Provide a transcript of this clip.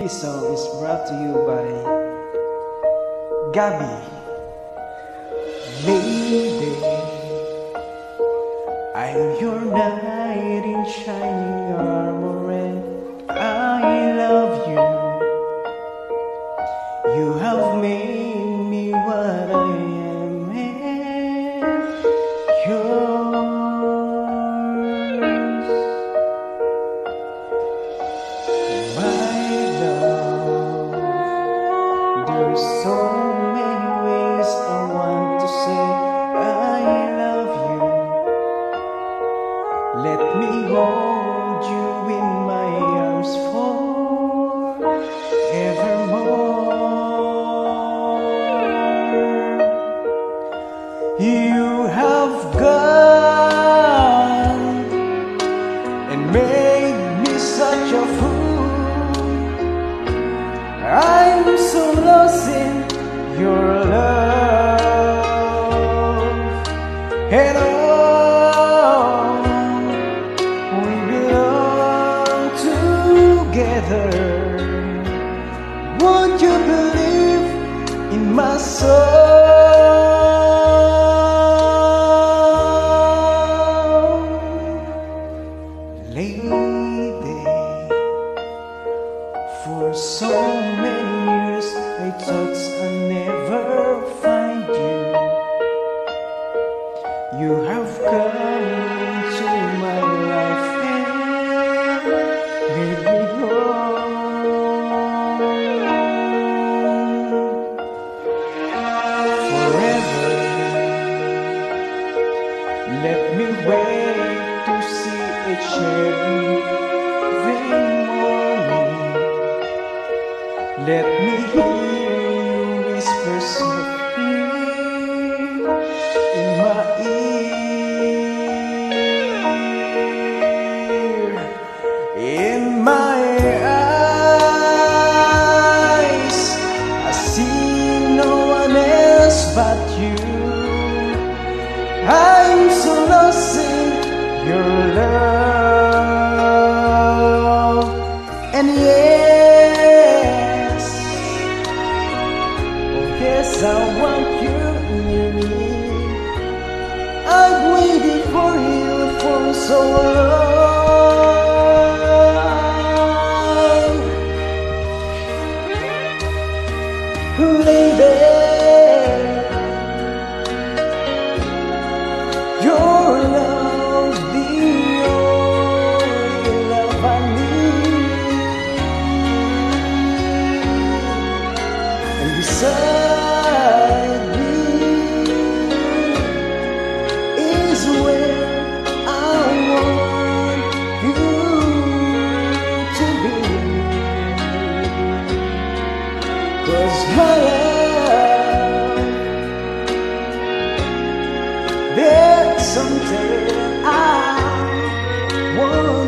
This song is brought to you by Gabi. Lady, I'm your knight in shining armor You have gone and made me such a fool. I'm so lost in your love, and all we belong together. Won't you believe in my soul? So many years I thought I'd never find you. You have come into my life and made me whole forever. Let me wait to see each every Let me hear you whisper softly in my ear. In my eyes, I see no one else but you. I'm so lost in your love, so long, someday I will